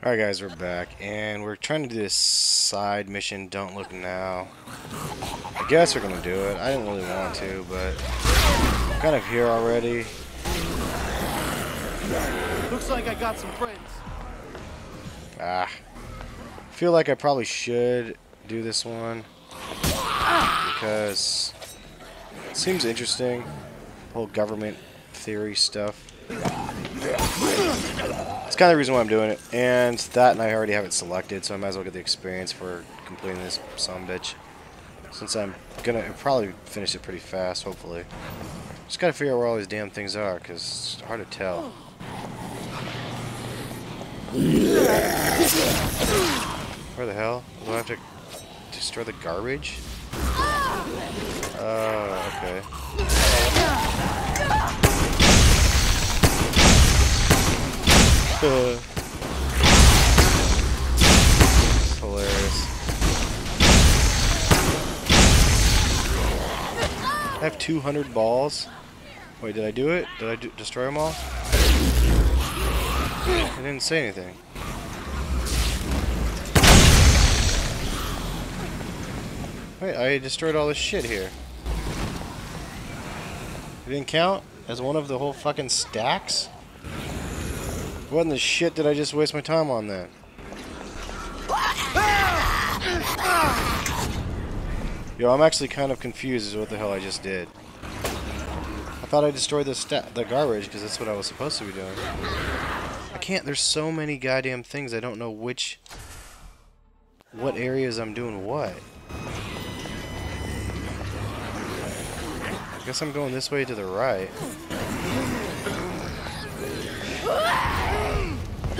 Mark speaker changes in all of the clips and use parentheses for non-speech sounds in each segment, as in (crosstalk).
Speaker 1: Alright guys, we're back, and we're trying to do this side mission, Don't Look Now. I guess we're gonna do it. I didn't really want to, but I'm kind of here already.
Speaker 2: Looks like I got some friends.
Speaker 1: Ah. feel like I probably should do this one. Because it seems interesting. Whole government theory stuff. Kind of the reason why I'm doing it. And that and I already have it selected, so I might as well get the experience for completing this some bitch. Since I'm gonna probably finish it pretty fast, hopefully. Just gotta figure out where all these damn things are, because it's hard to tell. Where the hell? Do I have to destroy the garbage? Oh, okay. Hilarious. I have 200 balls. Wait, did I do it? Did I do destroy them all? I didn't say anything. Wait, I destroyed all this shit here. It didn't count as one of the whole fucking stacks? What in the shit did I just waste my time on that? Yo, I'm actually kind of confused as to what the hell I just did. I thought I destroyed the the garbage because that's what I was supposed to be doing. I can't. There's so many goddamn things. I don't know which, what areas I'm doing what. I guess I'm going this way to the right.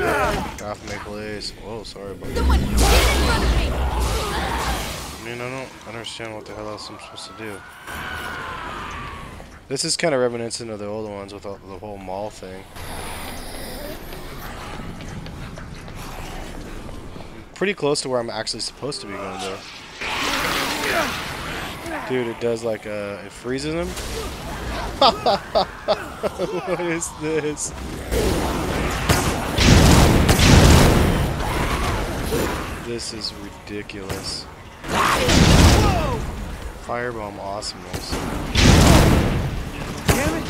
Speaker 1: Off me, please. Whoa, sorry, buddy.
Speaker 3: Someone get in front of me!
Speaker 1: I mean, I don't understand what the hell else I'm supposed to do. This is kind of reminiscent of the older ones with the whole mall thing. Pretty close to where I'm actually supposed to be going, though. Dude, it does like, uh, it freezes him. (laughs) what is this? This is ridiculous. Firebomb awesomeness.
Speaker 2: Damn it!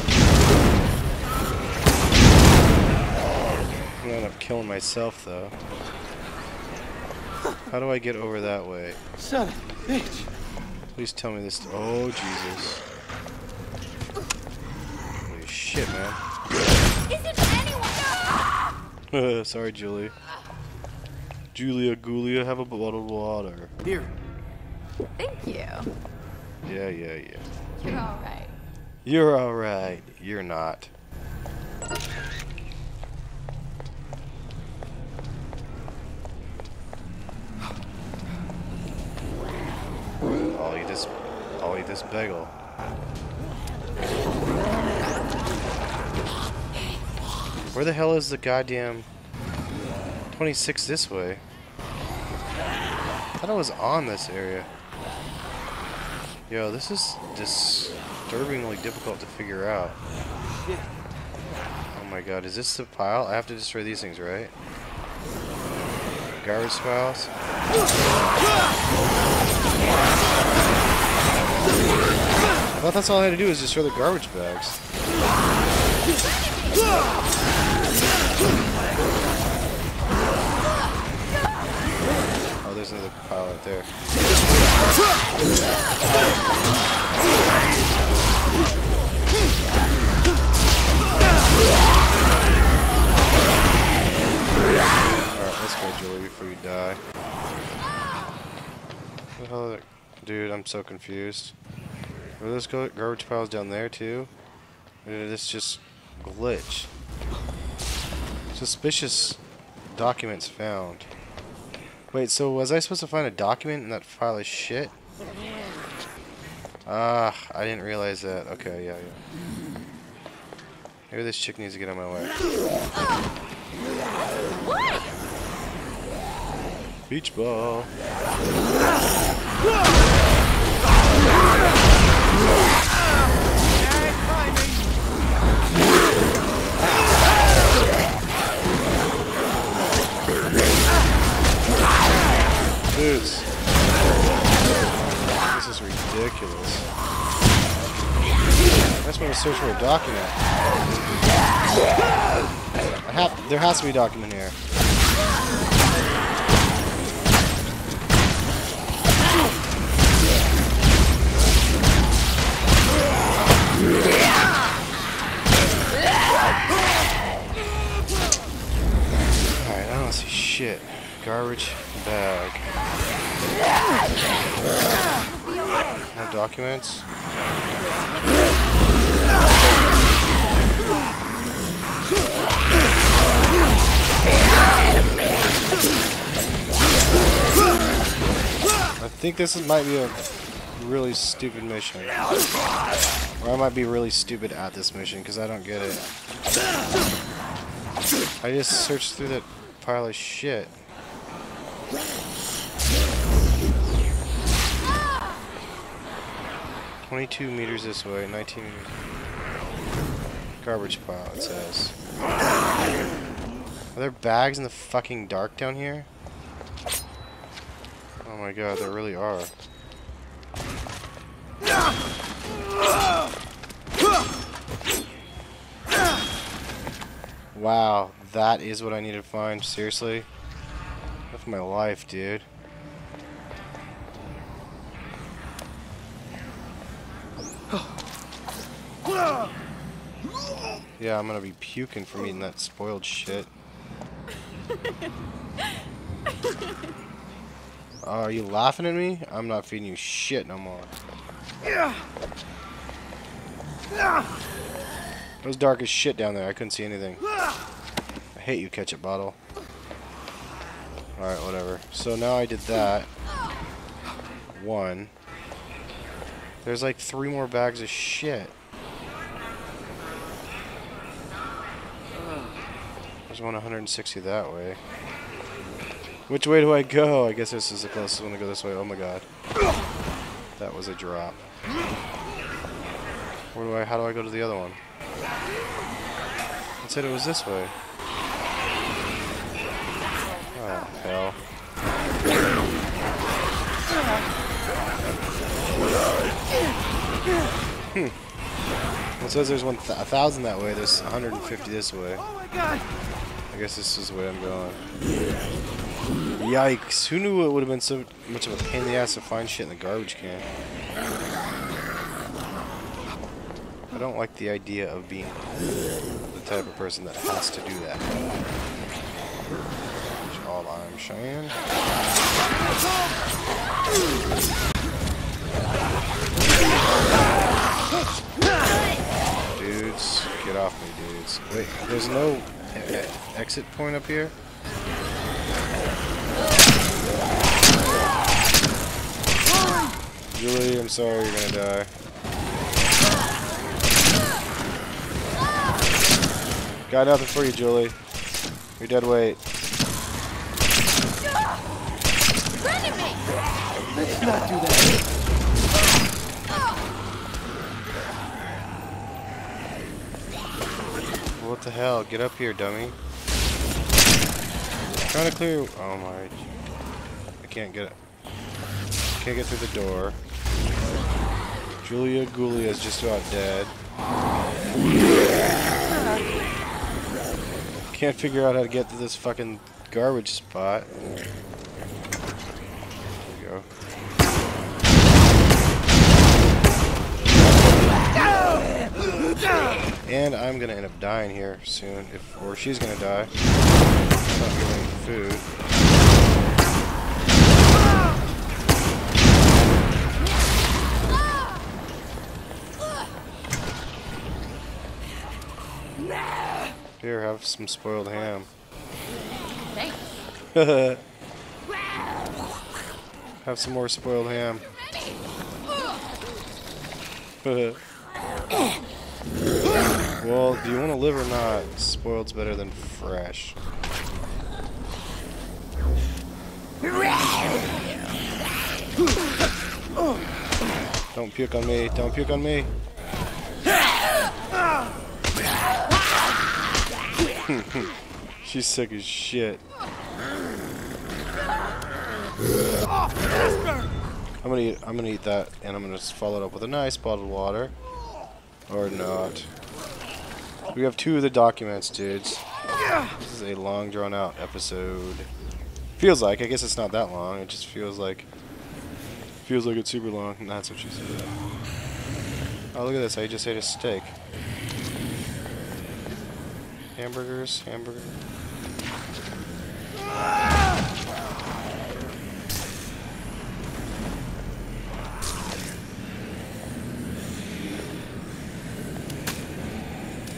Speaker 1: I'm gonna end up killing myself though. How do I get over that way?
Speaker 2: Son of a bitch.
Speaker 1: Please tell me this. Oh Jesus! Holy shit, man.
Speaker 3: Isn't anyone... (laughs)
Speaker 1: Sorry, Julie. Ah! Julia Gulia, have a bottle of water.
Speaker 2: Here.
Speaker 3: Thank you.
Speaker 1: Yeah, yeah, yeah.
Speaker 3: You're alright.
Speaker 1: You're alright. You're not. I'll eat this. I'll eat this bagel. Where the hell is the goddamn 26 this way? Thought I was on this area. Yo, this is disturbingly difficult to figure out. Oh my god, is this the pile? I have to destroy these things, right? Garbage piles? I thought that's all I had to do was destroy the garbage bags. There's another pile right there. Alright, let's go, Julie, before you die. What the hell Dude, I'm so confused. Are those garbage piles down there, too? Or did this just glitch? Suspicious documents found. Wait, so was I supposed to find a document in that pile of shit? Ah, I didn't realize that. Okay, yeah, yeah. Maybe this chick needs to get on my way.
Speaker 3: What?
Speaker 1: Beach ball. Boots. This is ridiculous. I just want to search for a document. I have, there has to be a document here. Alright, I don't see shit. Garbage bag. Documents. I think this is, might be a really stupid mission. Or I might be really stupid at this mission because I don't get it. I just searched through that pile of shit. Twenty-two meters this way, nineteen meters. Garbage pile, it says. Are there bags in the fucking dark down here? Oh my god, there really are. Wow, that is what I need to find. Seriously? My life, dude. Yeah, I'm gonna be puking from eating that spoiled shit. (laughs) Oh, are you laughing at me? I'm not feeding you shit no more. It was dark as shit down there. I couldn't see anything. I hate you, ketchup bottle. Alright, whatever. So now I did that. One. There's like three more bags of shit. There's one 160 that way. Which way do I go? I guess this is the closest one to go this way. Oh my god. That was a drop. Where do I, how do I go to the other one? It said it was this way. Oh, hell. Hmm. It says there's one th a thousand that way, there's 150 this way.
Speaker 2: Oh my god!
Speaker 1: I guess this is the way I'm going. Yikes, who knew it would have been so much of a pain in the ass to find shit in the garbage can? I don't like the idea of being the type of person that has to do that. All Dudes, get off me, dudes. Wait, there's no e- e- exit point up here? Julie, I'm sorry you're gonna die. Got nothing for you, Julie. You're dead weight.
Speaker 2: Let's not do that.
Speaker 1: What the hell? Get up here, dummy. Trying to clear. Oh my. I can't get it. Can't get through the door. Julia Gulia is just about dead. Can't figure out how to get to this fucking garbage spot. And I'm gonna end up dying here soon, if or she's gonna die. Not getting food. Here, have some spoiled ham.
Speaker 3: Thanks. (laughs)
Speaker 1: have some more spoiled ham. (laughs) (laughs) well, do you want to live or not? Spoiled's better than fresh. Don't puke on me. Don't puke on me. (laughs) She's sick as shit. I'm gonna eat. I'm gonna eat that, and I'm gonna follow it up with a nice bottled water, or not. We have two of the documents, dudes. This is a long, drawn-out episode. Feels like. I guess it's not that long. It just feels like. Feels like it's super long. That's what she said. Oh, look at this. I just ate a steak. Hamburgers, hamburger.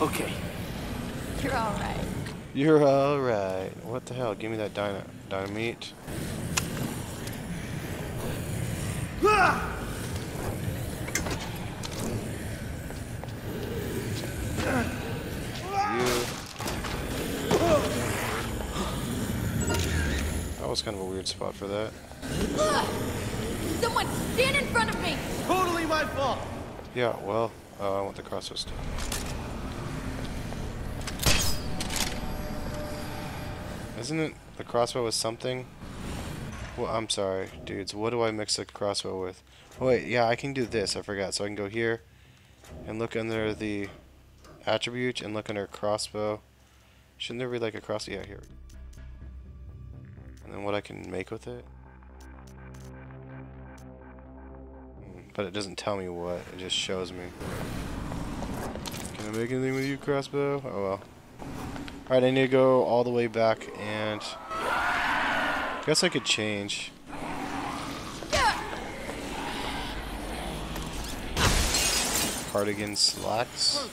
Speaker 2: Okay.
Speaker 3: You're all right.
Speaker 1: You're alright. What the hell? Give me that dyna dynamite. You. That was kind of a weird spot for that.
Speaker 3: Someone stand in front of me!
Speaker 2: Totally my fault.
Speaker 1: Yeah, well, oh, I want the crossbow still. Isn't it the crossbow with something? Well, I'm sorry, dudes. What do I mix the crossbow with? Oh, wait, yeah, I can do this. I forgot. So I can go here and look under the attributes and look under crossbow. Shouldn't there be like a cross? Yeah, here. And then what I can make with it? Hmm, But it doesn't tell me what. It just shows me. Can I make anything with you, crossbow? Oh well. Alright, I need to go all the way back and... Guess I could change. Cardigan slacks.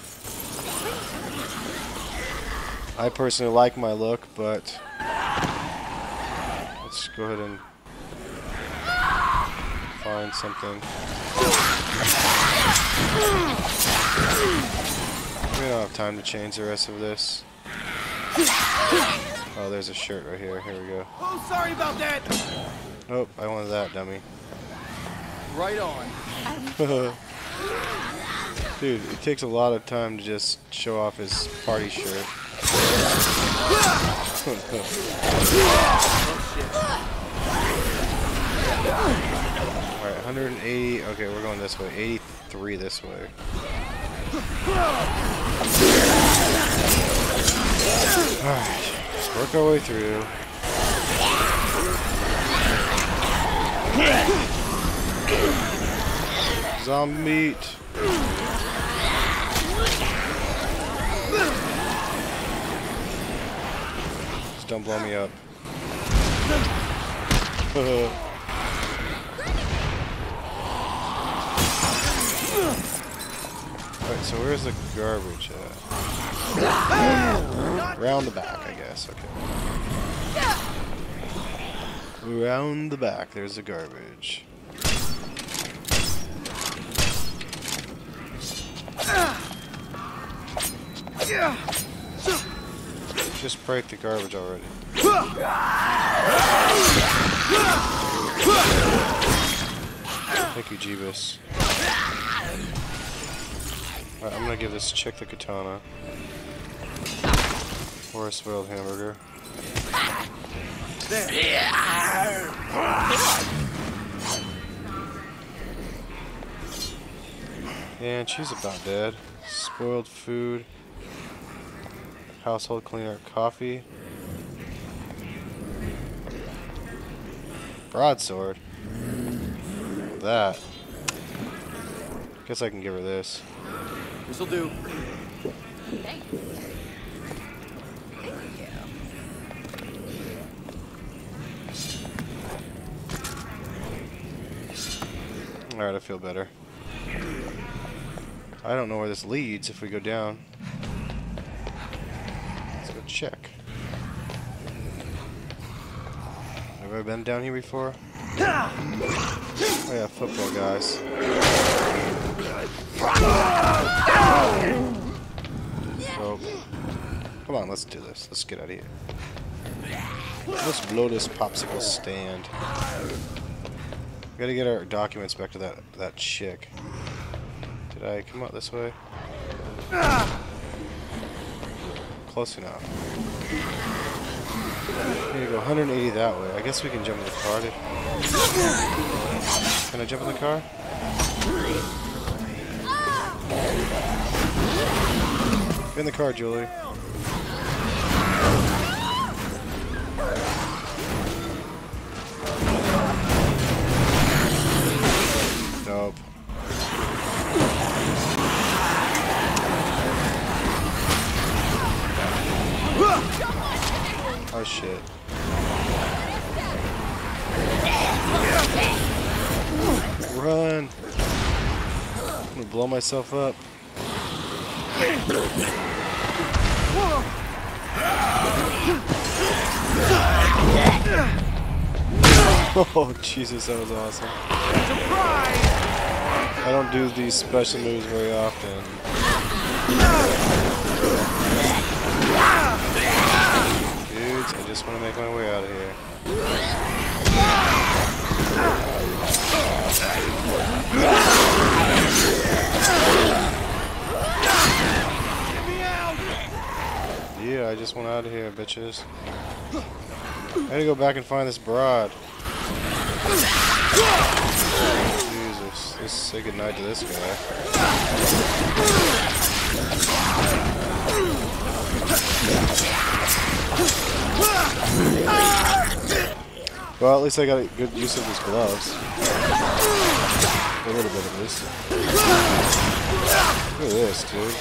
Speaker 1: I personally like my look, but... Let's go ahead and... Find something. We don't have time to change the rest of this. Oh, there's a shirt right here. Here we go.
Speaker 2: Oh, sorry about that.
Speaker 1: Nope, I wanted that, dummy.
Speaker 2: Right on. (laughs)
Speaker 1: Dude, it takes a lot of time to just show off his party shirt. (laughs) Alright, 180. Okay, we're going this way. 83 this way. Alright, let's work our way through. Zombie meat. Just don't blow me up. (laughs) Alright, so where's the garbage at? Around the back, I guess. Okay. Around the back, there's the garbage. Just break the garbage already. Thank you, Jeebus. I'm gonna give this chick the katana. Or a spoiled hamburger. And she's about dead. Spoiled food. Household cleaner coffee. Broadsword. That. Guess I can give her this.
Speaker 2: This'll do.
Speaker 3: Thanks.
Speaker 1: Alright, I feel better. I don't know where this leads if we go down. Let's go check. Have I been down here before? Oh yeah, football guys. Oh. Come on, let's do this. Let's get out of here. Let's blow this popsicle stand. Gotta get our documents back to that that chick. Did I come out this way? Close enough. need to go 180 that way. I guess we can jump in the car. Can I jump in the car? In the car, Julie. Oh shit. Run! I'm gonna blow myself up. (laughs) Oh Jesus, that was awesome. I don't do these special moves very often. Dudes, I just want to make my way out of here. Yeah, I just want out of here, bitches. I gotta go back and find this broad. Say goodnight to this guy. Well, at least I got a good use of his gloves. A little bit of this. Look at this, dude.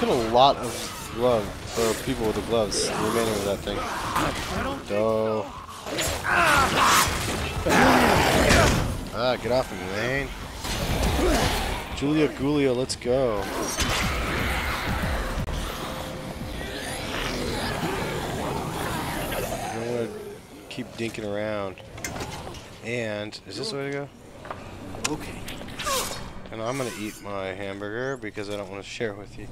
Speaker 1: Put a lot of glove for people with the gloves. Remaining of that thing. Duh. Ah, get off of me, Wayne. Julia Gulia, let's go. I'm gonna keep dinking around. And is this the way to go?
Speaker 2: Okay.
Speaker 1: And I'm gonna eat my hamburger because I don't want to share with you.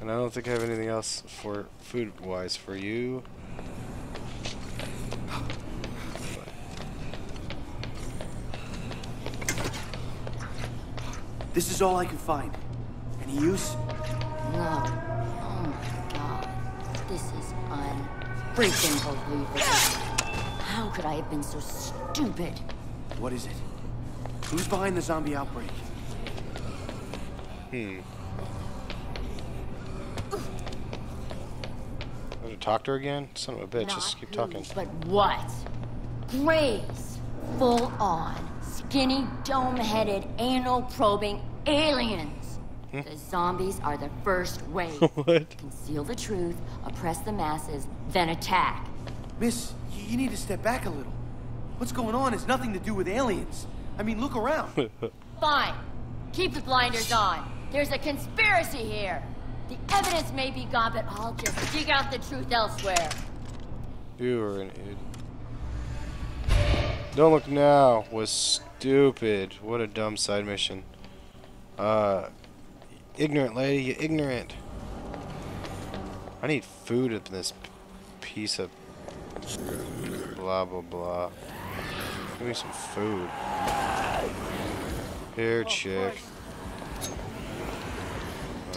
Speaker 1: And I don't think I have anything else for food wise for you.
Speaker 2: This is all I can find. Any use?
Speaker 3: No. Oh my god. This is unfreaking believable. How could I have been so stupid?
Speaker 2: What is it? Who's behind the zombie outbreak?
Speaker 1: Hmm. Want to talk to her again? Son of a bitch, just
Speaker 3: Not
Speaker 1: keep
Speaker 3: who,
Speaker 1: talking.
Speaker 3: But what? Graves. Full on. Skinny, dome headed, anal probing aliens. Hmm. The zombies are the first wave. (laughs)
Speaker 1: what?
Speaker 3: Conceal the truth, oppress the masses, then attack.
Speaker 2: Miss, you, you need to step back a little. What's going on has nothing to do with aliens. I mean, look around. (laughs)
Speaker 3: Fine. Keep the blinders on. There's a conspiracy here. The evidence may be gone, but I'll just dig out the truth elsewhere.
Speaker 1: You are an idiot. Don't look now was stupid. What a dumb side mission. Uh, ignorant lady, you ignorant. I need food in this piece of blah blah blah. Give me some food. Here, chick.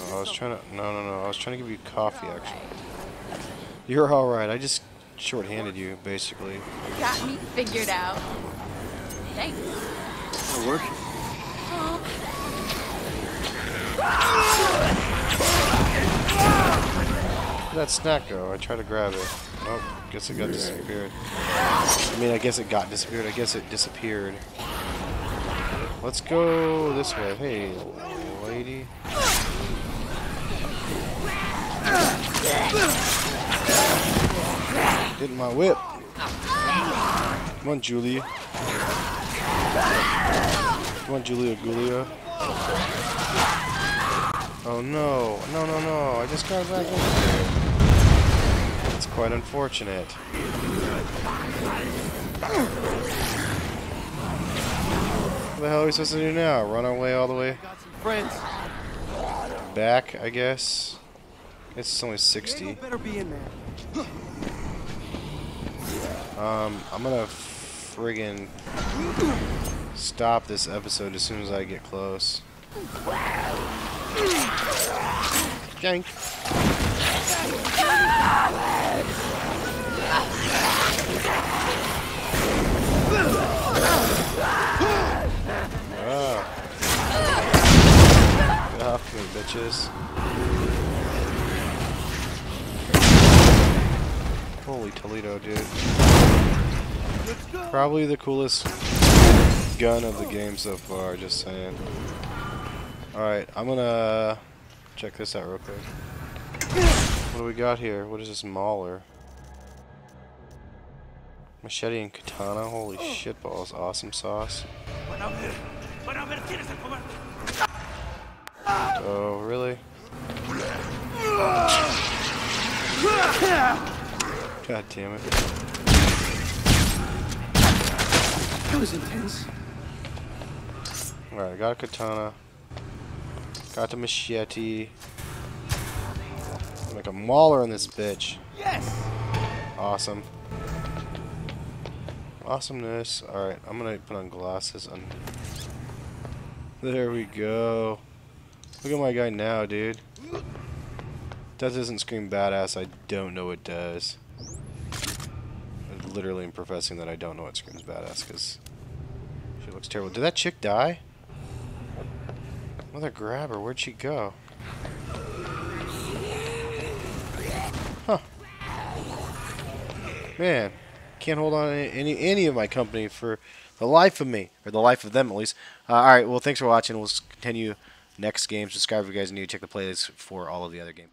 Speaker 1: No, I was trying to. No, no, no. I was trying to give you coffee, actually. You're all right. I just shorthanded you, basically.
Speaker 3: Got me figured out. Thanks.
Speaker 2: That'll work.
Speaker 1: Where'd that snack go? I tried to grab it. Nope. Guess it got disappeared. I mean, I guess it got disappeared. I guess it disappeared. Let's go this way. Hey, lady. Getting my whip. Come on, Julia. Come on, Julia Gulia. Oh no, no, no, no, I just got back over there. It's quite unfortunate. What the hell are we supposed to do now? Run our way all the way
Speaker 2: friends.
Speaker 1: back, I guess? It's only
Speaker 2: Diego
Speaker 1: 60.
Speaker 2: better be in there.
Speaker 1: Um, I'm gonna friggin' stop this episode as soon as I get close. Yank. Ah. Off me, bitches. Holy Toledo, dude. Probably the coolest gun of the game so far, just saying. Alright, I'm gonna check this out real quick. What do we got here? What is this Mauler? Machete and katana, holy shit balls, awesome sauce. Oh, really? God damn it.
Speaker 2: That was intense.
Speaker 1: Alright, I got a katana. Got the machete. I'm Like a mauler in this bitch.
Speaker 2: Yes.
Speaker 1: Awesome. Awesomeness. Alright, I'm gonna put on glasses on. There we go. Look at my guy now, dude. That doesn't scream badass. I don't know what does. Literally am professing that I don't know what screams badass because she looks terrible. Did that chick die? Mother grabber, where'd she go? Huh. Man, can't hold on to any any of my company for the life of me, or the life of them at least. Uh, all right, well, thanks for watching. We'll continue next game. Subscribe if you guys are new. Check the playlist for all of the other games.